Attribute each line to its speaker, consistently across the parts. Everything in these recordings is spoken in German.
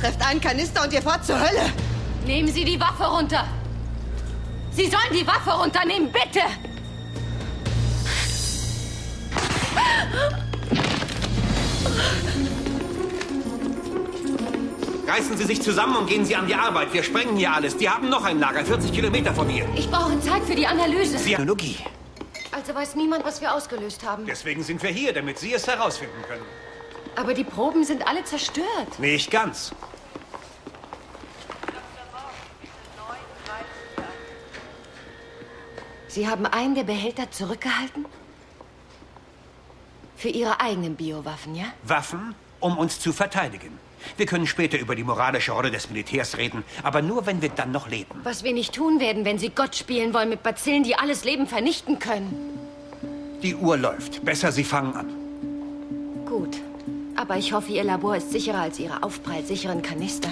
Speaker 1: Trefft einen Kanister und ihr fahrt zur Hölle!
Speaker 2: Nehmen Sie die Waffe runter! Sie sollen die Waffe runternehmen, bitte!
Speaker 3: Reißen Sie sich zusammen und gehen Sie an die Arbeit. Wir sprengen hier alles. Die haben noch ein Lager, 40 Kilometer von hier.
Speaker 2: Ich brauche Zeit für die Analyse.
Speaker 3: Technologie.
Speaker 2: Also weiß niemand, was wir ausgelöst haben.
Speaker 3: Deswegen sind wir hier, damit Sie es herausfinden können.
Speaker 2: Aber die Proben sind alle zerstört.
Speaker 3: Nicht ganz.
Speaker 2: Sie haben einen der Behälter zurückgehalten? Für Ihre eigenen Biowaffen, ja?
Speaker 3: Waffen, um uns zu verteidigen. Wir können später über die moralische Rolle des Militärs reden, aber nur, wenn wir dann noch leben.
Speaker 2: Was wir nicht tun werden, wenn Sie Gott spielen wollen mit Bazillen, die alles Leben vernichten können.
Speaker 3: Die Uhr läuft. Besser, Sie fangen an.
Speaker 2: Gut. Aber ich hoffe, Ihr Labor ist sicherer als Ihre aufprallsicheren Kanister.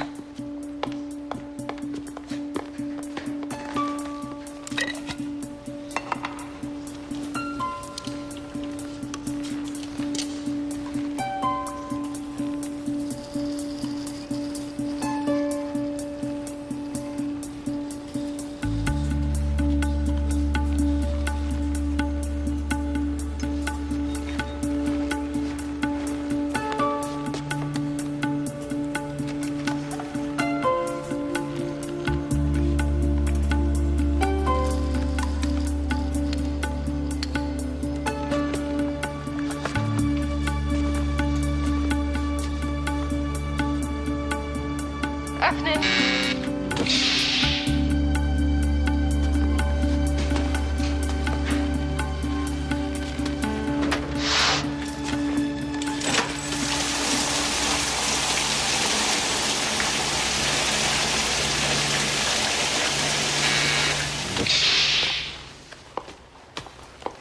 Speaker 2: Öffnen!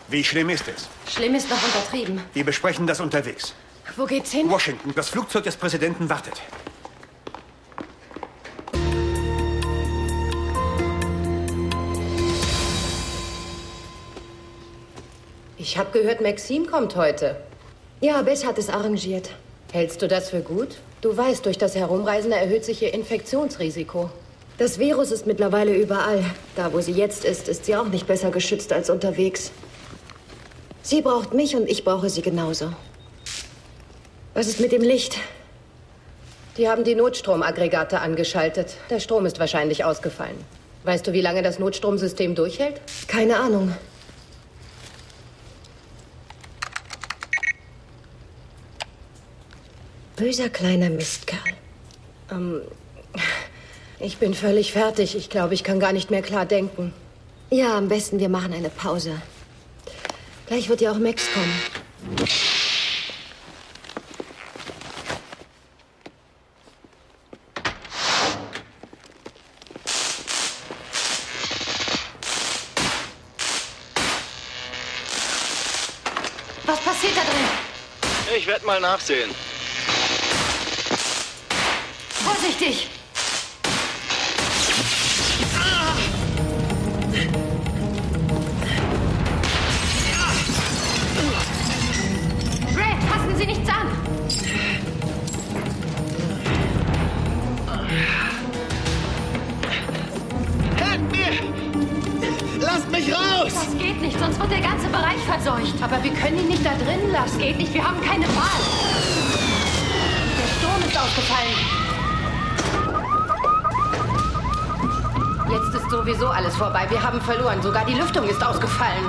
Speaker 3: Wie schlimm ist es?
Speaker 2: Schlimm ist noch untertrieben.
Speaker 3: Wir besprechen das unterwegs.
Speaker 2: Wo geht's hin?
Speaker 3: Washington, das Flugzeug des Präsidenten wartet.
Speaker 4: Ich habe gehört, Maxim kommt heute.
Speaker 2: Ja, Bess hat es arrangiert.
Speaker 4: Hältst du das für gut? Du weißt, durch das Herumreisen erhöht sich ihr Infektionsrisiko.
Speaker 2: Das Virus ist mittlerweile überall. Da, wo sie jetzt ist, ist sie auch nicht besser geschützt als unterwegs. Sie braucht mich und ich brauche sie genauso. Was ist mit dem Licht?
Speaker 4: Die haben die Notstromaggregate angeschaltet. Der Strom ist wahrscheinlich ausgefallen. Weißt du, wie lange das Notstromsystem durchhält?
Speaker 2: Keine Ahnung. Böser kleiner Mistkerl.
Speaker 4: Ähm, ich bin völlig fertig. Ich glaube, ich kann gar nicht mehr klar denken.
Speaker 2: Ja, am besten wir machen eine Pause. Gleich wird ja auch Max kommen. Was passiert da drin?
Speaker 5: Ich werde mal nachsehen.
Speaker 2: Vorsichtig! Red, fassen Sie nichts an!
Speaker 5: Helft mir! Lasst mich raus!
Speaker 2: Das geht nicht, sonst wird der ganze Bereich verseucht.
Speaker 4: Aber wir können ihn nicht da drin
Speaker 2: Das
Speaker 4: lassen.
Speaker 2: geht nicht, wir haben keine Wahl. Der Sturm ist ausgefallen.
Speaker 4: Jetzt ist sowieso alles vorbei. Wir haben verloren. Sogar die Lüftung ist ausgefallen.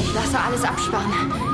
Speaker 2: Ich lasse alles abspannen.